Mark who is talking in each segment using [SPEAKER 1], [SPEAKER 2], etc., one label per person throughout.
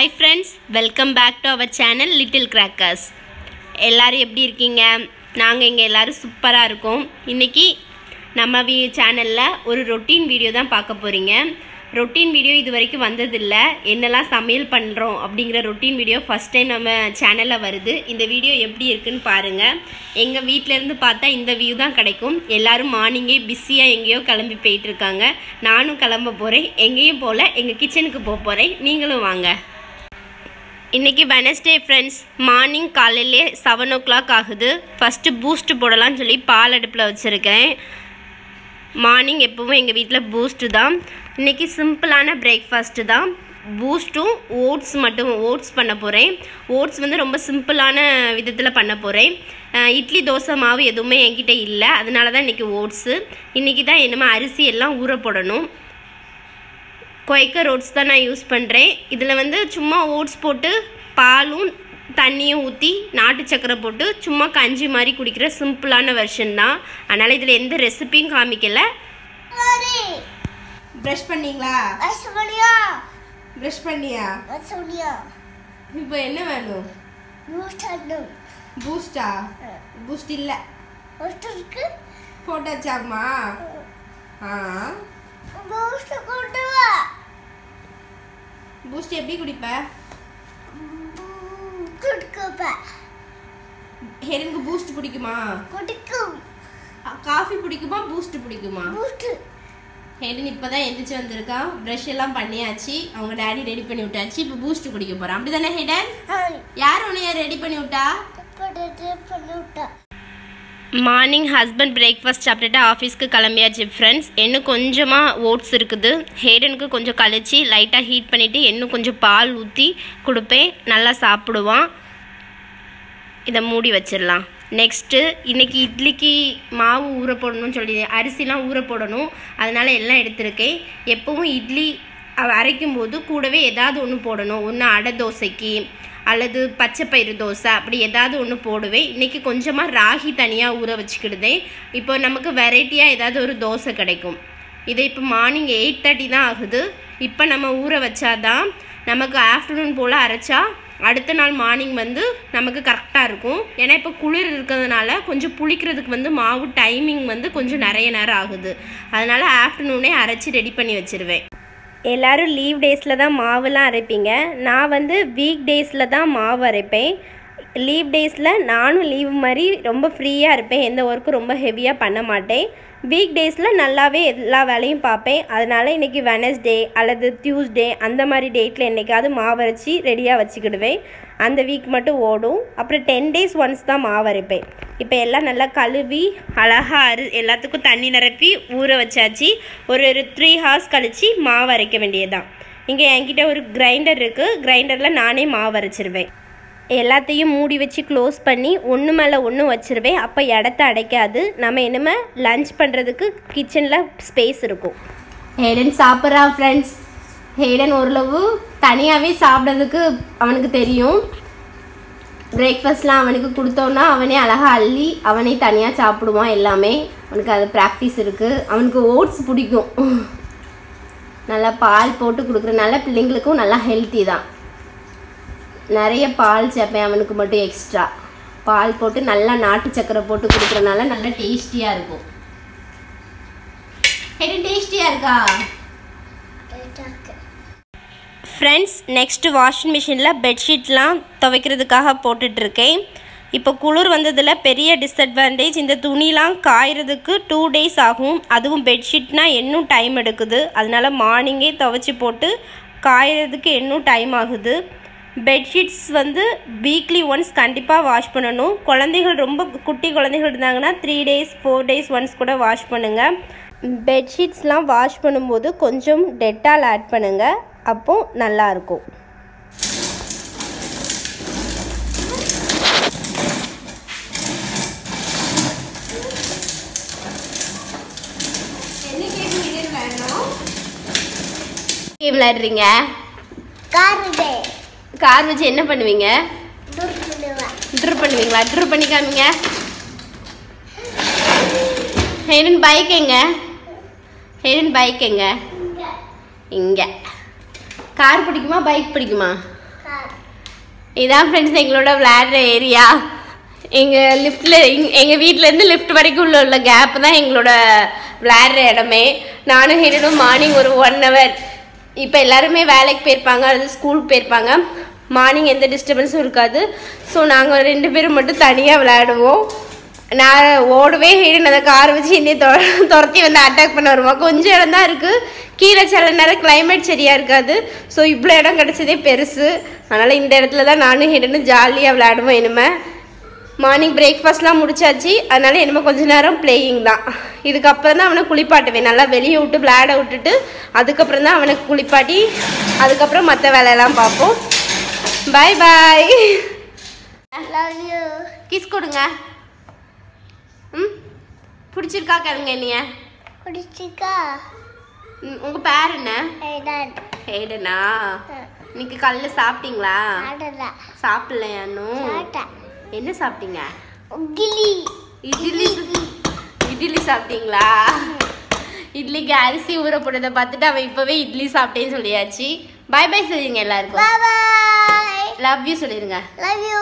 [SPEAKER 1] Hi friends welcome back to our channel little crackers எல்லோரும் எப்படி இருக்கீங்க? நாங்கள் இங்கே எல்லோரும் சூப்பராக இருக்கோம். இன்றைக்கி நம்ம வீ சேனலில் ஒரு ரொட்டீன் வீடியோ தான் பார்க்க போகிறீங்க ரொட்டீன் வீடியோ இது வரைக்கும் வந்ததில்ல. என்னெல்லாம் சமையல் பண்ணுறோம் அப்படிங்கிற ரொட்டீன் வீடியோ ஃபஸ்ட் டைம் நம்ம சேனலில் வருது. இந்த வீடியோ எப்படி இருக்குன்னு பாருங்கள் எங்கள் வீட்டிலேருந்து பார்த்தா இந்த வியூ தான் கிடைக்கும். எல்லோரும் மார்னிங்கே பிஸியாக எங்கேயோ கிளம்பி போயிட்டுருக்காங்க நானும் கிளம்ப போகிறேன் எங்கேயும் போகல எங்கள் கிச்சனுக்கு போக போகிறேன் நீங்களும் வாங்க. இன்றைக்கி வெனஸ்டே ஃப்ரெண்ட்ஸ் மார்னிங் காலையிலே செவன் ஓ கிளாக் ஆகுது. ஃபஸ்ட்டு பூஸ்ட் போடலாம்னு சொல்லி பால் அடுப்பில் வச்சுருக்கேன். மார்னிங் எப்பவும் எங்கள் வீட்டில் பூஸ்ட்டு தான். இன்றைக்கி சிம்பிளான பிரேக்ஃபாஸ்ட்டு தான். பூஸ்ட்டும் ஓட்ஸ் மட்டும் ஓட்ஸ் பண்ண போகிறேன் ஓட்ஸ் வந்து ரொம்ப சிம்பிளான விதத்தில் பண்ண போகிறேன் இட்லி தோசை மாவு எதுவுமே என்கிட்ட இல்லை. அதனால தான் இன்றைக்கி ஓட்ஸு இன்றைக்கி தான் என்னமோ அரிசி எல்லாம் ஊற போடணும். கொய்க்கர் ஓட்ஸ் தான் நான் யூஸ் பண்ணுறேன் இதில் வந்து சும்மா ஓட்ஸ் போட்டு பாலும் தண்ணியும் ஊற்றி நாட்டு சக்கரை போட்டு சும்மா கஞ்சி மாதிரி குடிக்கிற சிம்பிளான வெர்ஷன் தான். அதனால் இதில் எந்த ரெசிபியும் காமிக்கல. ப்ரஷ் பண்ணீங்களா? ப்ரஷ் பண்ணியா? இப்போ என்ன வேணும்? பூஸ்டா பூஸ்ட் இல்லை. போட்டாச்சாம்மா? ஆ.
[SPEAKER 2] பூஸ்ட் கொண்டு வா.
[SPEAKER 1] பூஸ்ட் எப்படி குடிப்ப? ஹெரனுக்கு பூஸ்ட் பிடிக்குமா?
[SPEAKER 2] கொடுக்கும்.
[SPEAKER 1] காஃபி பிடிக்குமா? பூஸ்ட் பிடிக்குமா?
[SPEAKER 2] பூஸ்ட்.
[SPEAKER 1] ஹெடன் இப்போ தான் எந்திரிச்சு வந்திருக்கான் ப்ரஷ் எல்லாம் பண்ணியாச்சு. அவங்க டேடி ரெடி பண்ணி விட்டாச்சு. இப்போ பூஸ்ட் குடிக்க போகிறான் அப்படி தானே ஹெடன் யார் உன்னைய ரெடி பண்ணி விட்டா?
[SPEAKER 2] இப்படி பண்ணிவிட்டா
[SPEAKER 1] மார்னிங் ஹஸ்பண்ட் பிரேக்ஃபாஸ்ட் சாப்பிட்டுட்டு ஆஃபீஸ்க்கு கிளம்பியாச்சு ஃப்ரெண்ட்ஸ் இன்னும் கொஞ்சமாக ஓட்ஸ் இருக்குது. ஹேடனுக்கு கொஞ்சம் கழிச்சு லைட்டாக ஹீட் பண்ணிவிட்டு இன்னும் கொஞ்சம் பால் ஊற்றி கொடுப்பேன். நல்லா சாப்பிடுவான். இதை மூடி வச்சிடலாம். நெக்ஸ்ட்டு இன்றைக்கி இட்லிக்கு மாவு ஊற போடணும்னு சொல்லி அரிசிலாம் ஊற போடணும். அதனால் எல்லாம் எடுத்திருக்கேன். எப்போவும் இட்லி அரைக்கும் போது கூடவே ஏதாவது ஒன்று போடணும். ஒன்று அடை தோசைக்கு அல்லது பச்சை பயிறு தோசை அப்படி ஏதாவது ஒன்று போடுவேன். இன்றைக்கி கொஞ்சமாக ராகி தனியாக ஊற வச்சுக்கிடுதேன். இப்போ நமக்கு வெரைட்டியாக ஏதாவது ஒரு தோசை கிடைக்கும். இதை இப்போ மார்னிங் எயிட் தேர்ட்டி தான் ஆகுது. இப்போ நம்ம ஊற வச்சாதான் நமக்கு ஆஃப்டர்நூன் போல் அரைச்சா அடுத்த நாள் மார்னிங் வந்து நமக்கு கரெக்டாக இருக்கும். ஏன்னா இப்போ குளிர் இருக்கிறதுனால கொஞ்சம் புளிக்கிறதுக்கு வந்து மாவு டைமிங் வந்து கொஞ்சம் நிறைய நேரம் ஆகுது. அதனால் ஆஃப்டர்நூனே அரைச்சி ரெடி பண்ணி வச்சிருவேன். எல்லோரும் லீவ் டேஸில் தான் மாவுலாம் அரைப்பீங்க. நான் வந்து வீக் டேஸில் தான் மாவு அரைப்பேன். லீவ் டேஸில் நானும் லீவ் மாதிரி ரொம்ப ஃப்ரீயாக இருப்பேன். எந்த ஒர்க்கும் ரொம்ப ஹெவியாக பண்ண மாட்டேன். வீக் டேஸில் நல்லாவே எல்லா வேலையும் பார்ப்பேன். அதனால் இன்றைக்கி வெனஸ்டே அல்லது டியூஸ்டே அந்த மாதிரி டேட்டில் என்றைக்காவது மாவு அரைச்சி ரெடியாக வச்சுக்கிடுவேன். அந்த வீக் மட்டும் ஓடும். அப்புறம் டென் டேஸ் ஒன்ஸ் தான் மாவு அரைப்பேன். இப்போ எல்லாம் நல்லா கழுவி அழகாக அரு எல்லாத்துக்கும் தண்ணி நிரப்பி ஊற வச்சாச்சு. ஒரு ஒரு த்ரீ ஹார்ஸ் கழித்து மாவு அரைக்க வேண்டியதுதான். இங்கே என்கிட்ட ஒரு கிரைண்டர் இருக்குது கிரைண்டரில் நானே மாவு அரைச்சிருவேன். எல்லாத்தையும் மூடி வச்சு க்ளோஸ் பண்ணி ஒன்று மேலே ஒன்று வச்சிருவேன். அப்போ இடத்த அடைக்காது. நம்ம இனிமே லஞ்ச் பண்ணுறதுக்கு கிச்சனில் ஸ்பேஸ் இருக்கும். ஹேடன் சாப்பிட்றான் ஃப்ரெண்ட்ஸ் ஹேடன் ஓரளவு தனியாகவே சாப்பிட்றதுக்கு அவனுக்கு தெரியும். பிரேக்ஃபாஸ்ட்லாம் அவனுக்கு கொடுத்தோன்னா அவனே அழகாக அள்ளி அவனே தனியாக சாப்பிடுவான் எல்லாமே. அவனுக்கு அது ப்ராக்டிஸ் இருக்குது அவனுக்கு ஓட்ஸ் பிடிக்கும். நல்லா பால் போட்டு கொடுக்குறனால பிள்ளைங்களுக்கும் நல்லா ஹெல்த்தி தான். நிறைய பால் சேர்ப்பேன் அவனுக்கு மட்டும் எக்ஸ்ட்ரா பால் போட்டு நல்லா நாட்டு சக்கரை போட்டு கொடுக்குறனால நல்லா டேஸ்டியாக இருக்கும். டேஸ்டியாக இருக்கா? ஃப்ரெண்ட்ஸ் நெக்ஸ்ட்டு வாஷிங் மிஷினில் பெட்ஷீட்லாம் துவைக்கிறதுக்காக போட்டுட்ருக்கேன். இப்போ குளிர் வந்ததில் பெரிய டிஸ்அட்வான்டேஜ் இந்த துணிலாம் காயறதுக்கு டூ டேஸ் ஆகும். அதுவும் பெட்ஷீட்னா இன்னும் டைம் எடுக்குது. அதனால மார்னிங்கே துவைச்சி போட்டு காயறதுக்கு இன்னும் டைம் ஆகுது. பெட்ஷீட்ஸ் வந்து வீக்லி ஒன்ஸ் கண்டிப்பாக வாஷ் பண்ணணும். குழந்தைகள் ரொம்ப குட்டி குழந்தைகள் இருந்தாங்கன்னா three days four days once கூட வாஷ் பண்ணுங்கள் பெட்ஷீட்ஸ்லாம் வாஷ் பண்ணும்போது கொஞ்சம் டெட்டால் ஆட் பண்ணுங்கள் அப்போ நல்லாயிருக்கும் கேம் விளையாடுறீங்க? கார் வச்சு என்ன பண்ணுவீங்க? ட்ரு பண்ணுவீங்களா? ட்ரு பண்ணி காமிங்க. ஹெடன் பைக் எங்க? ஹெடன் பைக் எங்க? இங்கே. கார் பிடிக்குமா பைக் பிடிக்குமா? இதான் ஃப்ரெண்ட்ஸ் எங்களோட விளையாடுற ஏரியா எங்கள் லிஃப்ட்டில் எங்கள் வீட்டிலேருந்து லிஃப்ட் வரைக்கும் உள்ள உள்ள கேப் தான் எங்களோட விளையாடுற இடமே. நானும் ஹெரனும் மார்னிங் ஒரு ஒன் ஹவர் இப்போ எல்லாருமே வேலைக்கு போயிருப்பாங்க அது ஸ்கூலுக்கு போயிருப்பாங்க. மார்னிங் எந்த டிஸ்டர்பன்ஸும் இருக்காது. ஸோ நாங்கள் ரெண்டு பேரும் மட்டும் தனியாக விளையாடுவோம். நான் ஓடவே ஹீரன் அந்த கார் வச்சு என்னை துரத்தி வந்து அட்டாக் பண்ண வருமா? கொஞ்சம் இடம் தான் இருக்குது கீழே சில நேரம் கிளைமேட் சரியாக இருக்காது. ஸோ இவ்வளோ இடம் கிடச்சதே பெருசு. அதனால் இந்த இடத்துல தான் நானும் ஹீரனும் ஜாலியாக விளையாடுவோம் இனிமே. மார்னிங் பிரேக்ஃபாஸ்ட்லாம் முடிச்சாச்சு. அதனால இனிமேல் கொஞ்ச நேரம் பிளேயிங் தான். இதுக்கப்புறம் தான் அவனை குளிப்பாட்டுவேன். நல்லா வெளியே விட்டு விளையாட விட்டுட்டு அதுக்கப்புறம் தான் அவனை குளிப்பாட்டி அதுக்கப்புறம் மற்ற வேலையெல்லாம் பார்ப்போம். பாய் பாய் கிஸ் கொடுங்க. ம்? பிடிச்சிருக்கா கேளுங்க என்னைய?
[SPEAKER 2] குடிச்சிக்கா
[SPEAKER 1] ம், உங்க பேர் என்ன? ஹேடனா. இன்னைக்கு காலையில் சாப்பிட்டீங்களா? சாப்பிடலையா இன்னும் என்ன சாப்பிட்டீங்க? இட்லி. இட்லி சாப்பிட்டீங்களா? இட்லிக்கு அரிசி ஊற போட்டதை பார்த்துட்டு அவன் இப்போவே இட்லி சாப்பிட்டேன்னு சொல்லியாச்சு. பாய் பாய் சொல்லிடுங்க எல்லாருக்கும். லவ் யூ சொல்லிடுங்க
[SPEAKER 2] லவ் யூ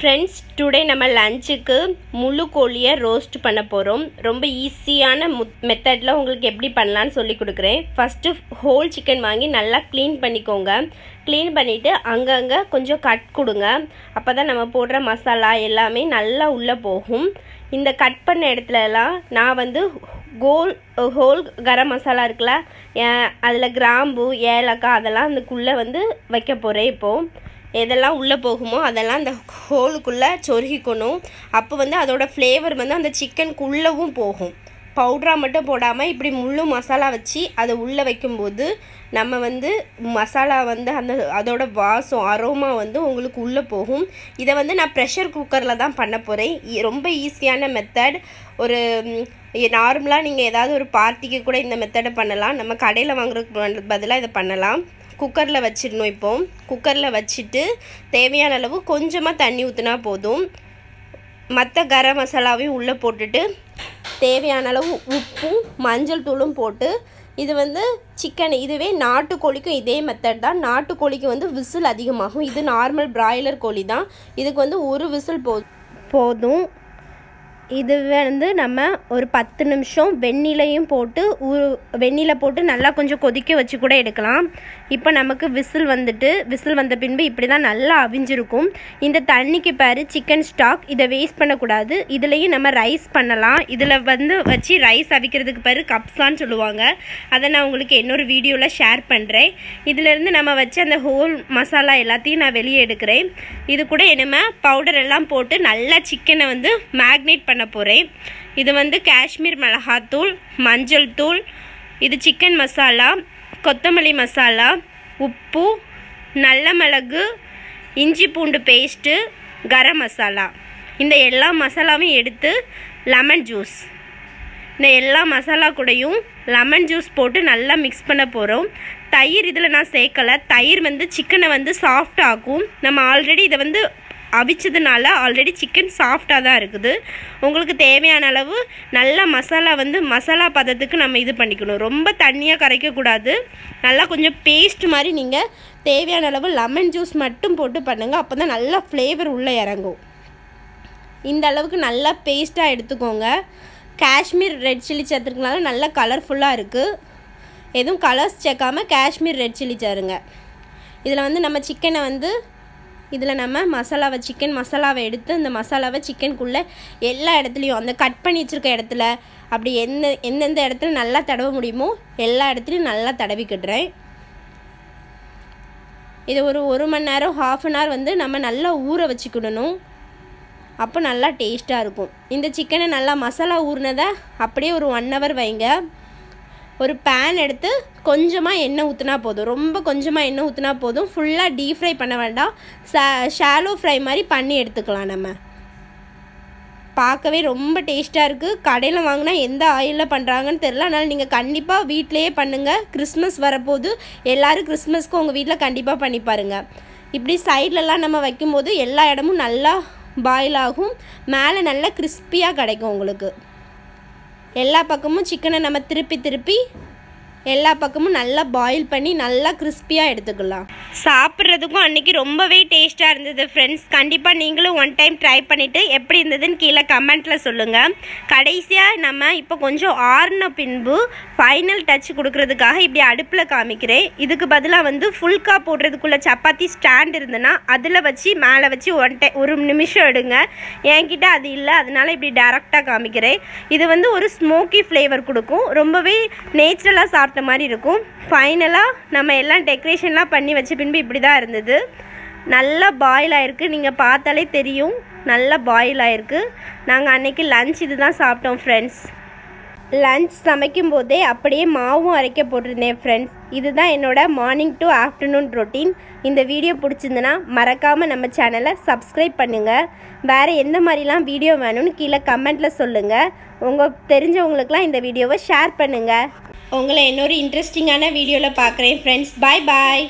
[SPEAKER 1] ஃப்ரெண்ட்ஸ் டுடே நம்ம லஞ்சுக்கு முழு கோழியை ரோஸ்ட் பண்ண போகிறோம் ரொம்ப ஈஸியான மெத்தடில் உங்களுக்கு எப்படி பண்ணலான்னு சொல்லி கொடுக்குறேன். ஃபஸ்ட்டு ஹோல் சிக்கன் வாங்கி நல்லா க்ளீன் பண்ணிக்கோங்க. க்ளீன் பண்ணிவிட்டு அங்கங்கே கொஞ்சம் கட் கொடுங்க. அப்போ தான் நம்ம போடுற மசாலா எல்லாமே நல்லா உள்ளே போகும். இந்த கட் பண்ண இடத்துலலாம் நான் வந்து கோல் ஹோல் கரம் மசாலா இருக்குல்ல அதில் கிராம்பு ஏலக்காய் அதெல்லாம் அதுக்குள்ளே வந்து வைக்க போகிறேன் இப்போது எதெல்லாம் உள்ளே போகுமோ அதெல்லாம் அந்த ஹோலுக்குள்ளே சொருகிக்கணும். அப்போ வந்து அதோட ஃப்ளேவர் வந்து அந்த சிக்கனுக்குள்ளவும் போகும். பவுட்ராக மட்டும் போடாமல் இப்படி முள்ளு மசாலா வச்சு அதை உள்ளே வைக்கும்போது நம்ம வந்து மசாலா வந்து அந்த அதோட வாசம் அரோமா வந்து உங்களுக்கு உள்ளே போகும். இதை வந்து நான் ப்ரெஷர் குக்கரில் தான் பண்ண போகிறேன் ரொம்ப ஈஸியான மெத்தட் ஒரு நார்மலாக நீங்கள் ஏதாவது ஒரு பார்ட்டிக்கு கூட இந்த மெத்தடை பண்ணலாம். நம்ம கடையில் வாங்குறதுக்கு பதிலாக இதை பண்ணலாம். குக்கரில் வச்சிடணும் இப்போ. குக்கரில் வச்சுட்டு தேவையான அளவு கொஞ்சமாக தண்ணி ஊற்றினா போதும். மற்ற கரம் மசாலாவையும் உள்ளே போட்டுட்டு தேவையான அளவு உப்பும் மஞ்சள் தூளும் போட்டு இது வந்து சிக்கன் இதுவே நாட்டுக்கோழிக்கும் இதே மெத்தட் தான். நாட்டுக்கோழிக்கு வந்து விசில் அதிகமாகும். இது நார்மல் பிராய்லர் கோழி தான். இதுக்கு வந்து ஒரு விசில் போ போதும். இது வந்து நம்ம ஒரு பத்து நிமிஷம் வெந்நிலையும் போட்டு ஊ வெந்நிலை போட்டு நல்லா கொஞ்சம் கொதிக்க வச்சு கூட எடுக்கலாம். இப்போ நமக்கு விசில் வந்துட்டு விசில் வந்த பின்பு இப்படி தான் நல்லா அவிஞ்சிருக்கும். இந்த தண்ணிக்கு பாரு சிக்கன் ஸ்டாக் இதை வேஸ்ட் பண்ணக்கூடாது. இதுலேயும் நம்ம ரைஸ் பண்ணலாம். இதில் வந்து வச்சு ரைஸ் அவிக்கிறதுக்கு பாரு கப்ஸான்னு சொல்லுவாங்க. அதை நான் உங்களுக்கு இன்னொரு வீடியோவில் ஷேர் பண்ணுறேன் இதிலேருந்து நம்ம வச்சு அந்த ஹோல் மசாலா எல்லாத்தையும் நான் வெளியே எடுக்கிறேன். இது கூட என்னமே பவுடர் எல்லாம் போட்டு நல்லா சிக்கனை வந்து மேக்னேட் பண்ண போகிறேன் இது வந்து காஷ்மீர் மிளகாத்தூள் மஞ்சள் தூள் இது சிக்கன் மசாலா கொத்தமல்லி மசாலா உப்பு நல்ல மிளகு இஞ்சி பூண்டு பேஸ்ட்டு கரம் மசாலா. இந்த எல்லா மசாலாவையும் எடுத்து லெமன் ஜூஸ் இந்த எல்லா மசாலா கூடையும் லெமன் ஜூஸ் போட்டு நல்லா மிக்ஸ் பண்ண போகிறோம் தயிர் இதில் நான் சேர்க்கலை. தயிர் வந்து சிக்கனை வந்து சாஃப்ட் ஆக்கும். நம்ம ஆல்ரெடி இதை வந்து அவிச்சதுனால ஆல்ரெடி சிக்கன் சாஃப்டாக தான் இருக்குது. உங்களுக்கு தேவையான அளவு நல்லா மசாலா வந்து மசாலா பதத்துக்கு நம்ம இது பண்ணிக்கணும். ரொம்ப தண்ணியாக கரைக்கக்கூடாது நல்லா கொஞ்சம் பேஸ்ட் மாதிரி நீங்கள் தேவையான அளவு லெமன் ஜூஸ் மட்டும் போட்டு பண்ணுங்கள் அப்போ தான் நல்லா ஃப்ளேவர் உள்ளே இறங்கும். இந்த அளவுக்கு நல்லா பேஸ்ட்டாக எடுத்துக்கோங்க. காஷ்மீர் ரெட் சில்லி சேர்த்துருக்கனால நல்லா கலர்ஃபுல்லாக இருக்குது எதுவும் கலர்ஸ் சேர்க்காமல் காஷ்மீர் ரெட் சில்லி சேருங்க. இதில் வந்து நம்ம சிக்கனை வந்து இதில் நம்ம மசாலாவை சிக்கன் மசாலாவை எடுத்து அந்த மசாலாவை சிக்கனுக்குள்ளே எல்லா இடத்துலையும் அந்த கட் பண்ணி வச்சுருக்க இடத்துல அப்படி எந்த எந்தெந்த இடத்துல நல்லா தடவ முடியுமோ எல்லா இடத்துலையும் நல்லா தடவிக்கிடுறேன். இது ஒரு ஒரு மணி நேரம் ஹாஃப் அன் ஹவர் வந்து நம்ம நல்லா ஊற வச்சுக்கிடணும். அப்போ நல்லா டேஸ்ட்டாக இருக்கும். இந்த சிக்கனை நல்லா மசாலா ஊறினதை அப்படியே ஒரு ஒன் ஹவர் வைங்க. ஒரு பேன் எடுத்து கொஞ்சமாக எண்ணெய் ஊற்றினா போதும். ரொம்ப கொஞ்சமாக எண்ணெய் ஊற்றினா போதும். ஃபுல்லாக டீப் ஃப்ரை பண்ண வேண்டாம். சா ஷாலோ ஃப்ரை மாதிரி பண்ணி எடுத்துக்கலாம் நம்ம. பார்க்கவே ரொம்ப டேஸ்ட்டாக இருக்குது கடையில் வாங்கினா எந்த ஆயிலில் பண்ணுறாங்கன்னு தெரில அதனால் நீங்கள் கண்டிப்பாக வீட்டிலையே பண்ணுங்கள் கிறிஸ்மஸ் வரப்போது எல்லோரும் கிறிஸ்மஸ்க்கு உங்கள் வீட்டில் கண்டிப்பாக பண்ணி பாருங்கள் இப்படி சைட்லலாம் நம்ம வைக்கும்போது எல்லா இடமும் நல்லா பாயில் ஆகும். மேலே நல்லா கிறிஸ்பியாக கிடைக்கும் உங்களுக்கு. எல்லா பக்கமும் சிக்கனை நம்ம திருப்பி திருப்பி எல்லா பக்கமும் நல்லா பாயில் பண்ணி நல்லா கிறிஸ்பியாக எடுத்துக்கலாம். சாப்பிட்றதுக்கும் அன்றைக்கி ரொம்பவே டேஸ்ட்டாக இருந்தது ஃப்ரெண்ட்ஸ் கண்டிப்பாக நீங்களும் ஒன் டைம் ட்ரை பண்ணிவிட்டு எப்படி இருந்ததுன்னு கீழே கமெண்ட்டில் சொல்லுங்கள் கடைசியாக நம்ம இப்போ கொஞ்சம் ஆறுன பின்பு ஃபைனல் டச் கொடுக்கறதுக்காக இப்படி அடுப்பில் காமிக்கிறேன். இதுக்கு பதிலாக வந்து ஃபுல்கா போடுறதுக்குள்ளே சப்பாத்தி ஸ்டாண்ட் இருந்ததுன்னா அதில் வச்சு மேலே வச்சு ஒன் டை ஒரு நிமிஷம் எடுங்க. என்கிட்ட அது இல்லை அதனால் இப்படி டேரெக்டாக காமிக்கிறேன். இது வந்து ஒரு ஸ்மோக்கி ஃப்ளேவர் கொடுக்கும். ரொம்பவே நேச்சுரலாக சாப்பிட்டு மாதிரி இருக்கும். ஃபைனலாக நம்ம எல்லாம் டெக்கரேஷன்லாம் பண்ணி வச்ச பின்பு இப்படி தான் இருந்தது. நல்லா பாயில் ஆயிருக்கு. நீங்கள் பார்த்தாலே தெரியும். நல்லா பாயில் ஆயிருக்கு. நாங்கள் அன்றைக்கி லஞ்ச் இது தான் சாப்பிட்டோம் ஃப்ரெண்ட்ஸ் லஞ்ச் சமைக்கும் போதே அப்படியே மாவும் அரைக்க போட்டிருந்தேன் ஃப்ரெண்ட்ஸ் இதுதான் என்னோட மார்னிங் டு ஆஃப்டர்நூன் ரொட்டீன் இந்த வீடியோ பிடிச்சிருந்துன்னா மறக்காமல் நம்ம சேனலை சப்ஸ்கிரைப் பண்ணுங்கள் வேறு எந்த மாதிரிலாம் வீடியோ வேணும்னு கீழே கமெண்ட்டில் சொல்லுங்கள் உங்கள் தெரிஞ்சவங்களுக்குலாம் இந்த வீடியோவை ஷேர் பண்ணுங்கள் உங்களை இன்னொரு இன்ட்ரெஸ்டிங்கான வீடியோவில் பார்க்குறேன் ஃப்ரெண்ட்ஸ் பாய் பாய்